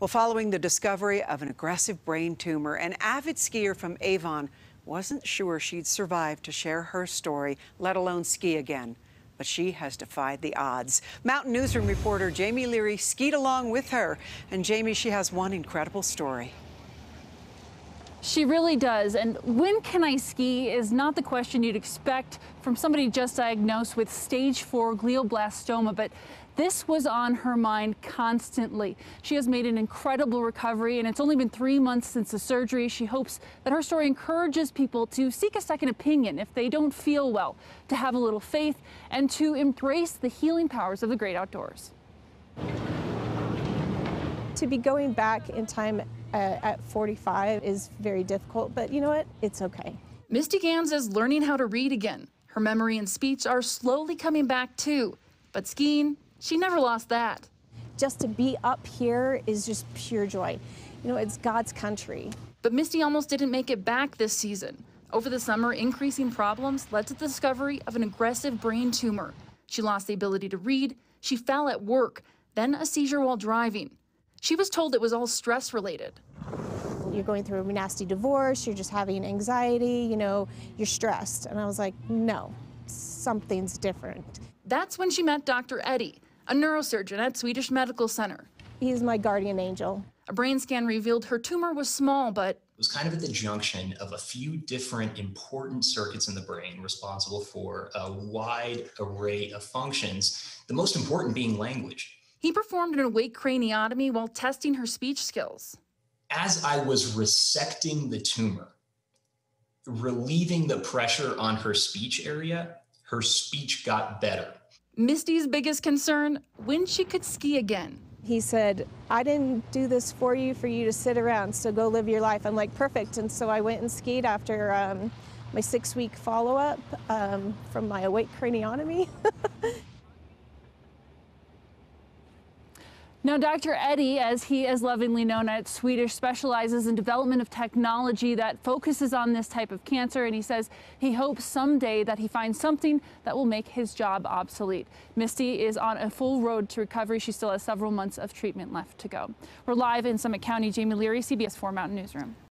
Well, following the discovery of an aggressive brain tumor, an avid skier from Avon wasn't sure she'd survive to share her story, let alone ski again. But she has defied the odds. Mountain Newsroom reporter Jamie Leary skied along with her. And Jamie, she has one incredible story. She really does. And when can I ski is not the question you'd expect from somebody just diagnosed with stage four glioblastoma, but this was on her mind constantly. She has made an incredible recovery, and it's only been three months since the surgery. She hopes that her story encourages people to seek a second opinion if they don't feel well, to have a little faith, and to embrace the healing powers of the great outdoors. To be going back in time uh, at 45 is very difficult, but you know what? It's okay. Misty Gans is learning how to read again. Her memory and speech are slowly coming back too. But skiing, she never lost that. Just to be up here is just pure joy. You know, it's God's country. But Misty almost didn't make it back this season. Over the summer, increasing problems led to the discovery of an aggressive brain tumor. She lost the ability to read, she fell at work, then a seizure while driving. She was told it was all stress related. You're going through a nasty divorce, you're just having anxiety, you know, you're stressed. And I was like, no, something's different. That's when she met Dr. Eddie, a neurosurgeon at Swedish Medical Center. He's my guardian angel. A brain scan revealed her tumor was small, but it was kind of at the junction of a few different important circuits in the brain responsible for a wide array of functions, the most important being language. He performed an awake craniotomy while testing her speech skills. As I was resecting the tumor, relieving the pressure on her speech area, her speech got better. Misty's biggest concern when she could ski again. He said, I didn't do this for you for you to sit around, so go live your life. I'm like, perfect. And so I went and skied after um, my six week follow up um, from my awake craniotomy. Now, Dr. Eddie, as he is lovingly known at Swedish, specializes in development of technology that focuses on this type of cancer, and he says he hopes someday that he finds something that will make his job obsolete. Misty is on a full road to recovery. She still has several months of treatment left to go. We're live in Summit County. Jamie Leary, CBS 4 Mountain Newsroom.